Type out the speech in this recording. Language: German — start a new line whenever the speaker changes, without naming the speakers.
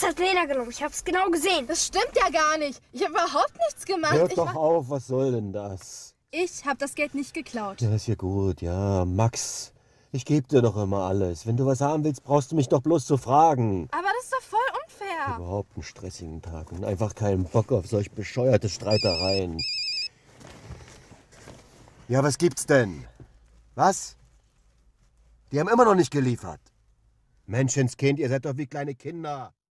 Das hat Lena genommen. Ich hab's genau gesehen.
Das stimmt ja gar nicht. Ich habe überhaupt nichts gemacht.
Hört
ich
doch
war-
auf, was soll denn das?
Ich habe das Geld nicht geklaut.
Ja, ist ja gut, ja. Max, ich geb dir doch immer alles. Wenn du was haben willst, brauchst du mich doch bloß zu fragen.
Aber das ist doch voll unfair.
Überhaupt einen stressigen Tag und einfach keinen Bock auf solch bescheuerte Streitereien. Ja, was gibt's denn? Was? Die haben immer noch nicht geliefert. Menschenskind, ihr seid doch wie kleine Kinder.